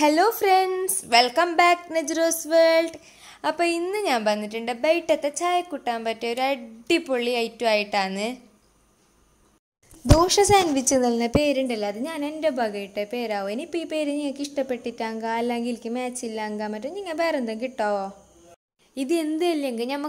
Hello friends welcome back നെജ്റോസ് world അപ്പോൾ ഇന്ന് ഞാൻ വന്നിട്ടുണ്ട് ബൈറ്റത്തെ ചായ കൂട്ടാൻ പറ്റിയ ഒരു അടിപൊളി ഐറ്റം ആയിട്ടാണ്. ദോശ സാൻഡ്വിച്ച് എന്നുള്ള പേരുണ്ടല്ലോ അത് ഞാൻ എന്റെ ഭാഗമായിട്ട് പേരാവും. ഇനിയിപ്പോൾ ഈ പേര് നിങ്ങൾക്ക് ഇഷ്ടപ്പെട്ടിട്ടാങ്ക അല്ലെങ്കിൽ എനിക്ക് മാച്ച് ഇല്ലാങ്ക മറ്റോ നിങ്ങൾ വേറെ എന്തെങ്കിലും കിട്ടാവോ ഇത് എന്തല്ലെങ്കിൽ ഞമ്മ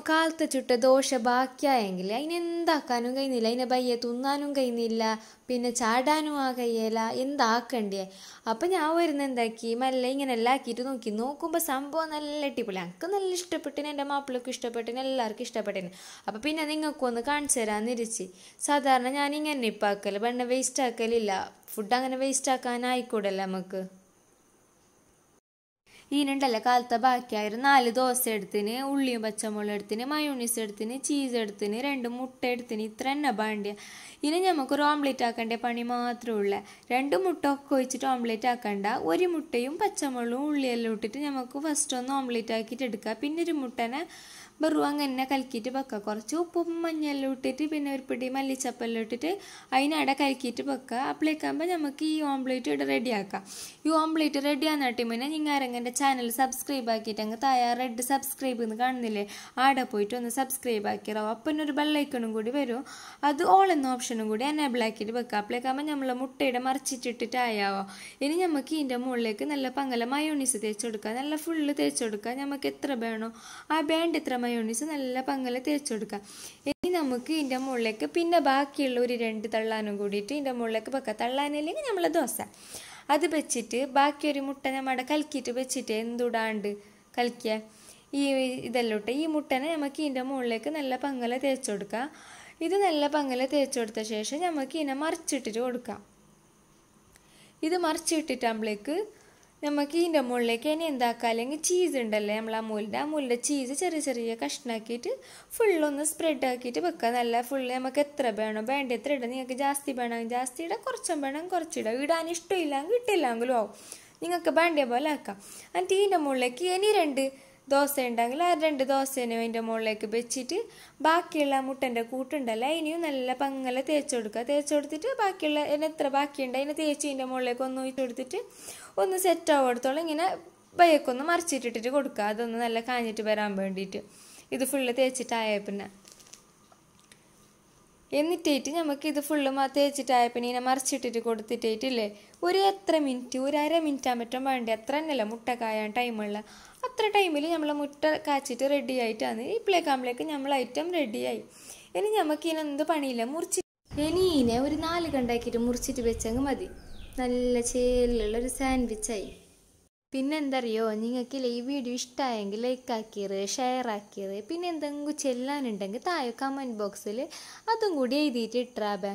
ചുട്ട ദോശ ബാക്കിയായെങ്കിൽ അതിനെന്താക്കാനും കഴിഞ്ഞില്ല അതിനെ ബയ്യെ തിന്നാനും കഴിയുന്നില്ല. പിന്നെ ചാടാനും ആ കഴിയല എന്താക്കണ്ടേ? അപ്പം ഞാൻ വരുന്ന എന്താക്കി? മല്ല ഇങ്ങനെ എല്ലാം ആക്കിയിട്ട് നോക്കി. നോക്കുമ്പോൾ സംഭവം നല്ല അടിപൊളി. എനിക്ക് നല്ല ഇഷ്ടപ്പെട്ടിന്. എന്റെ മാപ്പിളക്കും ഇഷ്ടപ്പെട്ടിന്. എല്ലാവർക്കും ഇഷ്ടപ്പെട്ടിന്. അപ്പം പിന്നെ നിങ്ങൾക്കും ഒന്ന് കാണിച്ചു തരാമെന്ന് ഇരിച്ച് സാധാരണ ഞാൻ ഇങ്ങനെ ഇപ്പം ആക്കൽ വെണ്ണ വേസ്റ്റ് ആക്കലില്ല. ഫുഡ് അങ്ങനെ വേസ്റ്റ് ആക്കാനായിക്കൂടല്ല നമുക്ക് ഈനുണ്ടല്ലോ കാലത്തെ ബാക്കിയായിരുന്നു നാല് ദോശ എടുത്തിന് ഉള്ളിയും പച്ചമുളക് എടുത്തിന് മയോണീസ് എടുത്തിന് ചീസ് എടുത്തിന് രണ്ട് മുട്ട എടുത്തിന്. ഇത്ര തന്നെ പാണ്ടിയ ഇനി നമുക്കൊരു ഓംലെറ്റ് ആക്കേണ്ട പണി മാത്രമേ ഉള്ളൂ. രണ്ട് മുട്ട ഒക്കെ ഒഴിച്ചിട്ട് ഓംലെറ്റ് ആക്കണ്ട. ഒരു മുട്ടയും പച്ചമുളകും ഉള്ളിയെല്ലാം ഇട്ടിട്ട് നമുക്ക് ഫസ്റ്റ് ഒന്ന് ഓംലെറ്റ് ആക്കിയിട്ട് എടുക്കുക. പിന്നെ ഒരു മുട്ടനെ വെറും അങ്ങനെ കലക്കിയിട്ട് വെക്കുക കുറച്ച് ഉപ്പും മഞ്ഞെല്ലാം ഇട്ടിട്ട് പിന്നെ ഒരു പിടി മല്ലിച്ചപ്പെല്ലാം ഇട്ടിട്ട് അതിനവിടെ കലക്കിയിട്ട് വെക്കുക അപ്പോഴേക്കാകുമ്പോൾ നമുക്ക് ഈ ഓംപ്ലേറ്റ് ഇവിടെ റെഡിയാക്കാം ഈ ഓംപ്ലേറ്റ് റെഡിയാകുന്ന പിന്നെ നിങ്ങൾ ആരെങ്കിലും ചാനൽ സബ്സ്ക്രൈബ് ആക്കിയിട്ട് അങ്ങ് താഴെ റെഡ് സബ്സ്ക്രൈബ് എന്ന് കാണുന്നില്ലേ? ആടെ പോയിട്ട് ഒന്ന് സബ്സ്ക്രൈബ് ആക്കിയറോ അപ്പം ഒരു ബെല്ലൈക്കണും കൂടി വരും. അത് ഓൾ എന്ന ഓപ്ഷനും കൂടി എനേബിൾ ആക്കിയിട്ട് വെക്കുക അപ്പോഴേക്കാകുമ്പോൾ നമ്മൾ മുട്ടയുടെ മറിച്ചിട്ടിട്ടിട്ട് ആയാവോ? ഇനി നമുക്ക് ഇതിന്റെ മുകളിലേക്ക് നല്ല പങ്കല മയോണീസ് തേച്ച് കൊടുക്കുക നല്ല ഫുള്ള് തേച്ച് കൊടുക്കുക നമുക്ക് എത്ര വേണോ? ആ വേണ്ട എത്ര മയോണീസ് നല്ല പങ്കല തേച്ച് കൊടുക്കുക ഇനി നമുക്ക് ഇതിന്റെ മുകളിലേക്ക് പിന്നെ ബാക്കിയുള്ള ഒരു രണ്ട് തള്ളാനും കൂടിയിട്ട് ഇതിന്റെ മുകളിലേക്ക് വെക്കാം. തള്ളാനില്ലെങ്കിൽ നമ്മൾ ദോശ. അത് വെച്ചിട്ട് ബാക്കി ഒരു മുട്ട നമ്മുടെ കലക്കിയിട്ട് വെച്ചിട്ട് എന്തുടാണ്ട് കലക്കിയ? ഈ ഇതെല്ലോട്ട്. ഈ മുട്ടനെ നമുക്ക് ഇതിന്റെ മുകളിലേക്ക് നല്ല പങ്കല തേച്ച് കൊടുക്കാം. ഇത് നല്ല പങ്കല തേച്ച് കൊടുത്ത ശേഷം നമുക്ക് ഇതിനെ മറിച്ചിട്ടിട്ട് കൊടുക്കാം. ഇത് മറിച്ചിട്ടിട്ടാകുമ്പോഴേക്ക് നമുക്ക് ഇതിന്റെ മുകളിലേക്ക് ഇനി എന്താക്കാം? അല്ലെങ്കിൽ ചീസ് ഉണ്ടല്ലേ? നമ്മൾ അമൂലിന്റെ അമൂലിന്റെ ചീസ് ചെറിയ ചെറിയ കഷ്ണാക്കിയിട്ട് ഫുള്ളൊന്ന് സ്പ്രെഡ് ആക്കിയിട്ട് വെക്കുക. നല്ല ഫുള്ള് നമുക്ക് എത്ര വേണം വേണ്ട എത്ര ഇടാം നിങ്ങൾക്ക് ജാസ്തി വേണമെങ്കിൽ ജാസ്തി ഇടാം. കുറച്ചും വേണം കുറച്ചിടാം ഇടാൻ ഇഷ്ടമില്ലെങ്കിൽ ഇട്ടില്ലെങ്കിലും ആവും. നിങ്ങൾക്ക് വേണ്ട പോലെ ആക്കാം. എന്നിട്ട് ഇതിന്റെ മുകളിലേക്ക് ഇനി രണ്ട് ദോശ ഉണ്ടെങ്കിൽ ആ രണ്ട് ദോശേനെ അതിന്റെ മുകളിലേക്ക് വെച്ചിട്ട് ബാക്കിയുള്ള മുട്ടന്റെ കൂട്ടുണ്ടല്ലോ അതിനെയും നല്ല പങ്ങല തേച്ച് കൊടുക്കുക. തേച്ച് കൊടുത്തിട്ട് ബാക്കിയുള്ള അതിന് എത്ര ബാക്കിയുണ്ട്? അതിനെ തേച്ച് ഇതിന്റെ മുകളിലേക്ക് ഒന്ന് ഒഴിച്ച് കൊടുത്തിട്ട് ഒന്ന് സെറ്റ് ആവടത്തോളം ഇങ്ങനെ ബയ്യൊക്കൊന്ന് മറിച്ചിട്ടിട്ട് കൊടുക്കുക. അതൊന്ന് നല്ല കാഞ്ഞിട്ട് വരാൻ വേണ്ടിയിട്ട്. ഇത് ഫുള്ള് തേച്ചിട്ടായ പിന്നെ എന്നിട്ടേറ്റ് നമുക്ക് ഇത് ഫുള്ള് തേച്ചിട്ടായ പിന്നെ ഇങ്ങനെ മറിച്ചിട്ടിട്ട് കൊടുത്തിട്ടേറ്റില്ലേ? ഒരു എത്ര മിനിറ്റ് ഒരു അര മിനിറ്റ് ആകുമ്പറ്റും വേണ്ടേ? അത്ര തന്നെയല്ല മുട്ട കായാൻ ടൈമുള്ള അത്ര ടൈമിൽ നമ്മൾ മുട്ട കാച്ചിട്ട് റെഡി ആയിട്ടാണ്. ഇപ്പോഴേക്കാകുമ്പോഴേക്ക് നമ്മൾ ഐറ്റം റെഡിയായി ഇനി നമുക്ക് ഇനി എന്ത് പണിയില്ല? മുറിച്ച് ഇനി ഇനെ ഒരു നാല് കണ്ടാക്കിയിട്ട് മുറിച്ചിട്ട് വെച്ചങ്ങ് മതി. നല്ല ചേലുള്ള ഒരു സാൻഡ്വിച്ചായി പിന്നെ എന്തറിയോ നിങ്ങൾക്ക് ഈ വീഡിയോ ഇഷ്ടമായെങ്കിൽ ലൈക്ക് ആക്കിയത് ഷെയർ ആക്കിയത് പിന്നെ എന്തെങ്കിലും ചെല്ലാനുണ്ടെങ്കിൽ താഴെ കമന്റ് ബോക്സിൽ അതും കൂടി എഴുതിയിട്ട് ഇട്ടാബേ